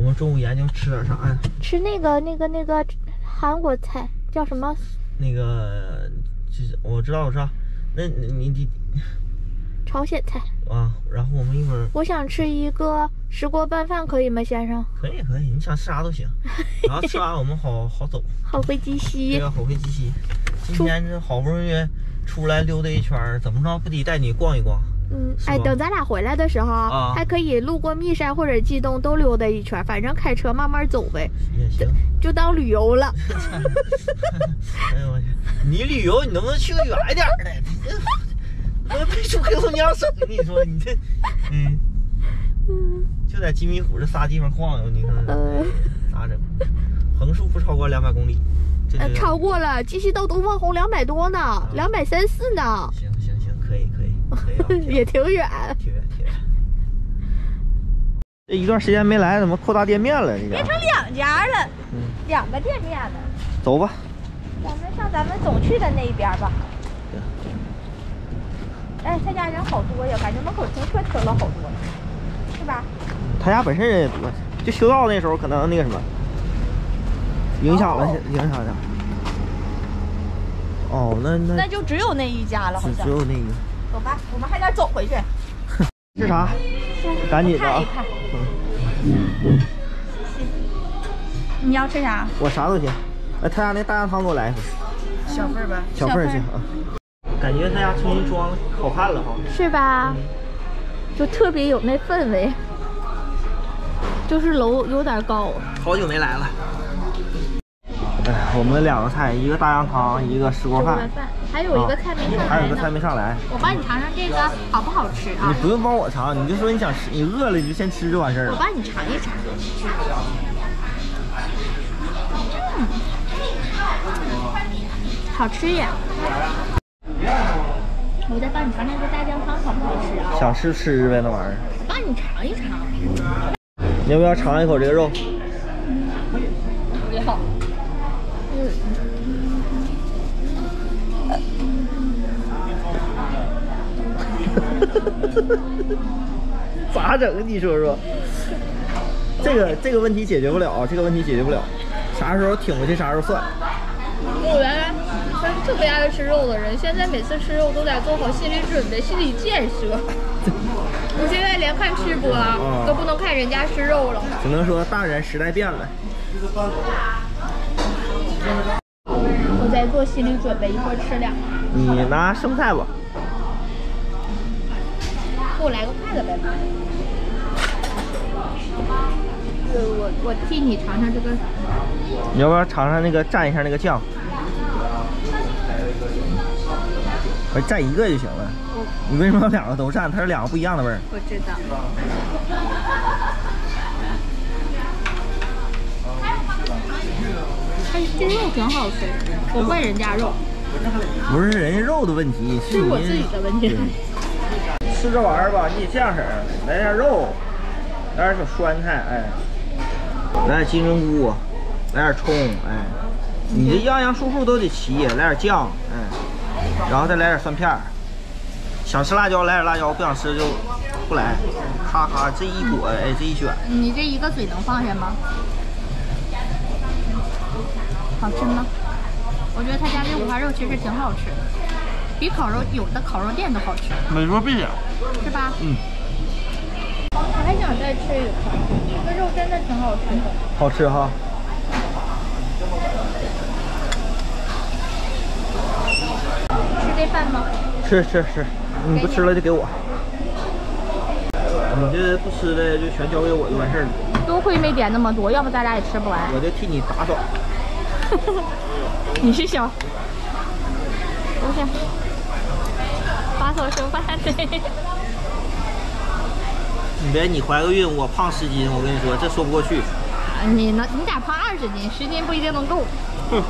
我们中午研究吃点啥呀？吃那个那个那个韩国菜叫什么？那个，就是我知道，我知道。那你你朝鲜菜啊？然后我们一会儿，我想吃一个石锅拌饭，可以吗，先生？可以可以，你想吃啥都行。然后吃完我们好好走，好回鸡西。好回鸡西。今天这好不容易出来溜达一圈，怎么着不得带你逛一逛？嗯，哎，等咱俩回来的时候，还可以路过密山或者冀东都溜达一圈，反正开车慢慢走呗。也行，就当旅游了。哎呦我去！你旅游你能不能去个远点的？我没出黑龙江省，你说你这，嗯，就在金米虎这仨地方晃悠，你看咋整？横竖不超过两百公里。超过了，继续到东方红两百多呢，两百三四呢。行行行，可以可以，可以也挺远，挺远挺远。这一段时间没来，怎么扩大店面了？变成两家了，嗯，两个店面了。走吧。咱们上咱们总去的那一边吧。哎，他家人好多呀，感觉门口停车停了好多，是吧？他家本身人也多，就修道那时候可能那个什么，影响了，影响了。哦，那那那就只有那一家了，好像。只有那个。走吧，我们还得走回去。吃啥？赶紧的啊！嗯。你要吃啥？我啥都行。哎，他家那大羊汤给我来一份。小份呗。小份行啊。感觉他家重新装好看了哈，是吧？就特别有那氛围，就是楼有点高。好久没来了。哎，我们两个菜，一个大羊汤，一个石锅饭，还有一个菜没上来。还有一个菜没上来。我帮你尝尝这个好不好吃啊？你不用帮我尝，你就说你想吃，你饿了你就先吃就完事儿了。我帮你尝一尝。嗯，好吃耶。我再帮你尝尝这大酱汤好不好吃啊？想吃吃呗，那玩意儿。我帮你尝一尝。你要不要尝一口这个肉？也好。嗯。咋整？你说说。这个这个问题解决不了，这个问题解决不了。啥时候挺过去，啥时候算。我原来。特别爱吃肉的人，现在每次吃肉都得做好心理准备、心理建设。我现在连看吃播都不能看人家吃肉了。只能说大人时代变了。我在做心理准备，一会儿吃两个。你拿生菜吧。给我来个筷子呗。我我我替你尝尝这个。你要不要尝尝那个蘸一下那个酱？我蘸一个就行了。你为什么要两个都蘸？它是两个不一样的味儿。我知道。哎，这肉挺好吃，我怪人家肉。不是人家肉的问题，是我自己的问题。吃这玩意儿吧，你得这样式儿，来点肉，来点小酸菜，哎，来点金针菇，来点葱，哎，你这样样数数都得齐，来点酱，哎。然后再来点蒜片儿，想吃辣椒来点辣椒，不想吃就不来。咔咔这一裹，哎，这一卷。你这一个嘴能放下吗？好吃吗？我觉得他家这五花肉其实挺好吃，比烤肉有的烤肉店都好吃。美说必了，是吧？嗯。我还想再吃一块，这个肉真的挺好吃的。好吃哈。吃这饭吗？吃吃吃，你不吃了就给我。你这不吃的就全交给我就完事儿了。多亏没点那么多，要不咱俩也吃不完。我就替你打扫。你是小，不是打扫剩饭的。你别你怀个孕，我胖十斤，我跟你说这说不过去。你能你咋胖二十斤？十斤不一定能够。哼。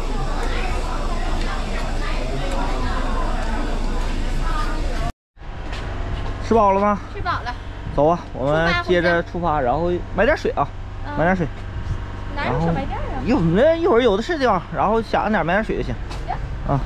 吃饱了吗？吃饱了。走啊，我们接着出发，然后买点水啊，买点水。然后有那一会儿有的是地方，然后想着点买点水就行。行，啊。